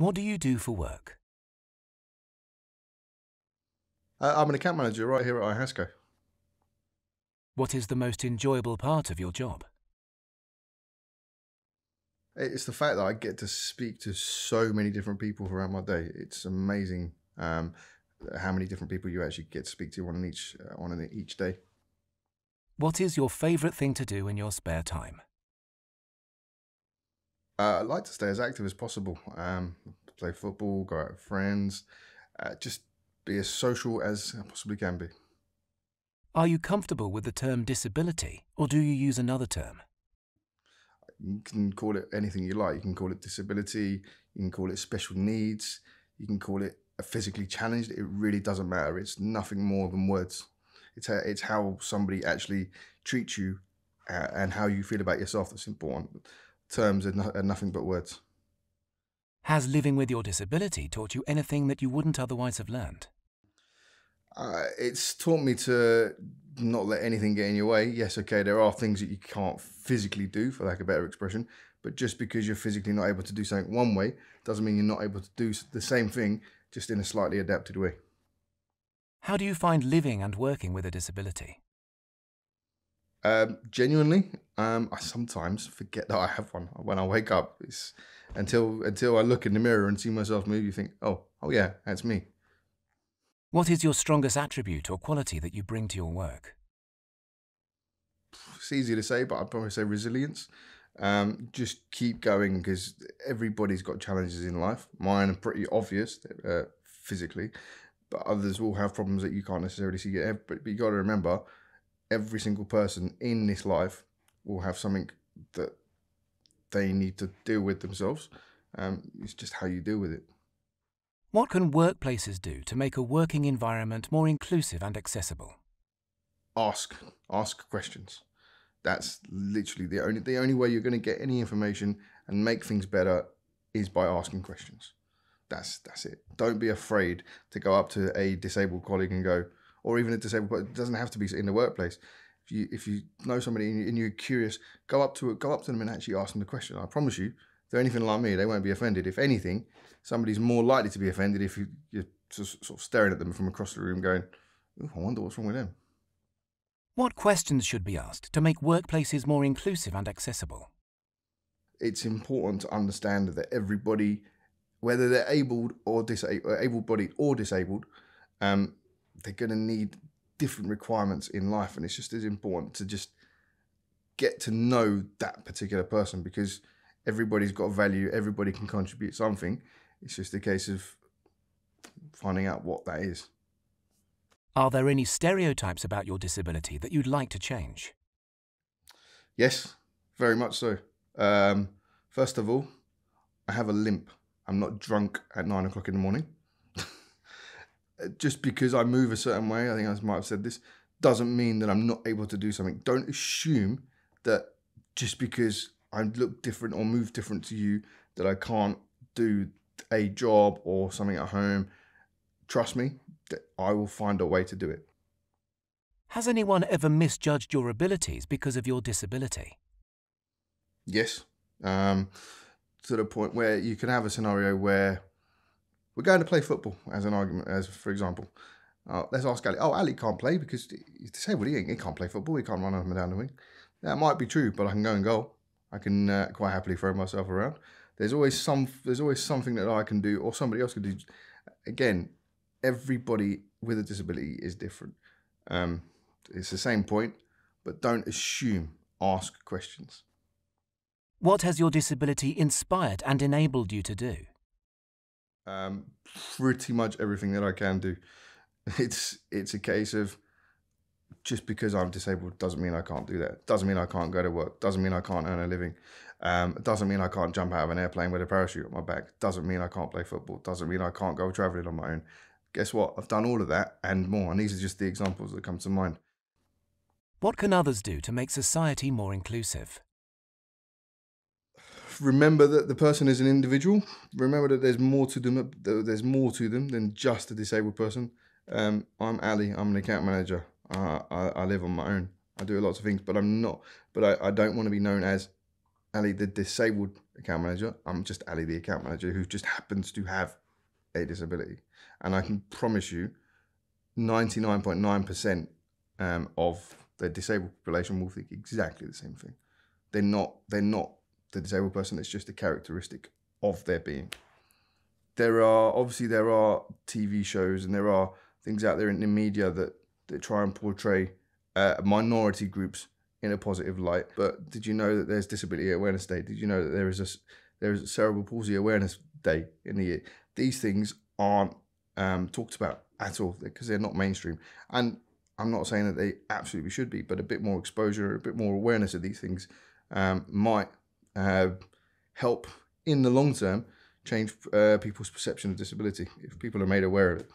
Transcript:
What do you do for work? Uh, I'm an account manager right here at iHasco. What is the most enjoyable part of your job? It's the fact that I get to speak to so many different people throughout my day. It's amazing um, how many different people you actually get to speak to on each uh, on each day. What is your favourite thing to do in your spare time? Uh, I like to stay as active as possible. Um, play football, go out with friends, uh, just be as social as I possibly can be. Are you comfortable with the term disability, or do you use another term? You can call it anything you like. You can call it disability. You can call it special needs. You can call it a physically challenged. It really doesn't matter. It's nothing more than words. It's how, it's how somebody actually treats you uh, and how you feel about yourself that's important. Terms are, no, are nothing but words. Has living with your disability taught you anything that you wouldn't otherwise have learned? Uh, it's taught me to not let anything get in your way. Yes, okay, there are things that you can't physically do, for lack of a better expression, but just because you're physically not able to do something one way doesn't mean you're not able to do the same thing, just in a slightly adapted way. How do you find living and working with a disability? Um, genuinely, um, I sometimes forget that I have one when I wake up. It's until until I look in the mirror and see myself move. You think, oh, oh yeah, that's me. What is your strongest attribute or quality that you bring to your work? It's easy to say, but I'd probably say resilience. Um, just keep going because everybody's got challenges in life. Mine are pretty obvious uh, physically, but others will have problems that you can't necessarily see. But you got to remember, every single person in this life will have something that they need to deal with themselves. Um, it's just how you deal with it. What can workplaces do to make a working environment more inclusive and accessible? Ask, ask questions. That's literally the only the only way you're going to get any information and make things better is by asking questions. That's that's it. Don't be afraid to go up to a disabled colleague and go, or even a disabled. person. It doesn't have to be in the workplace. If you if you know somebody and you're curious, go up to go up to them and actually ask them the question. I promise you, if they're anything like me, they won't be offended. If anything, somebody's more likely to be offended if you, you're sort of staring at them from across the room, going, "I wonder what's wrong with them." What questions should be asked to make workplaces more inclusive and accessible? It's important to understand that everybody, whether they're able or disabled, able-bodied or disabled, um, they're going to need different requirements in life, and it's just as important to just get to know that particular person because everybody's got value, everybody can contribute something. It's just a case of finding out what that is. Are there any stereotypes about your disability that you'd like to change? Yes, very much so. Um, first of all, I have a limp. I'm not drunk at nine o'clock in the morning. Just because I move a certain way, I think I might have said this, doesn't mean that I'm not able to do something. Don't assume that just because I look different or move different to you, that I can't do a job or something at home. Trust me, I will find a way to do it. Has anyone ever misjudged your abilities because of your disability? Yes. Um, to the point where you can have a scenario where we're going to play football, as an argument, as for example. Uh, let's ask Ali. Oh, Ali can't play because he's disabled. He, he can't play football. He can't run up and down the wing. That might be true, but I can go and goal. I can uh, quite happily throw myself around. There's always some. There's always something that I can do, or somebody else can do. Again, everybody with a disability is different. Um, it's the same point, but don't assume. Ask questions. What has your disability inspired and enabled you to do? Um, pretty much everything that I can do. It's it's a case of just because I'm disabled doesn't mean I can't do that. Doesn't mean I can't go to work. Doesn't mean I can't earn a living. Um, doesn't mean I can't jump out of an airplane with a parachute on my back. Doesn't mean I can't play football. Doesn't mean I can't go traveling on my own guess what? I've done all of that and more. And these are just the examples that come to mind. What can others do to make society more inclusive? Remember that the person is an individual. Remember that there's more to them. There's more to them than just a disabled person. Um, I'm Ali. I'm an account manager. Uh, I, I live on my own. I do lots of things, but I'm not. But I, I don't want to be known as Ali, the disabled account manager. I'm just Ali, the account manager, who just happens to have a disability. And I can promise you, 99.9% um, of the disabled population will think exactly the same thing. They're not. They're not the disabled person. It's just a characteristic of their being. There are obviously there are TV shows and there are things out there in the media that that try and portray uh, minority groups in a positive light. But did you know that there's Disability Awareness Day? Did you know that there is a there is a Cerebral Palsy Awareness Day in the year? These things aren't um, talked about at all because they're not mainstream. And I'm not saying that they absolutely should be, but a bit more exposure, a bit more awareness of these things um, might uh, help in the long term change uh, people's perception of disability if people are made aware of it.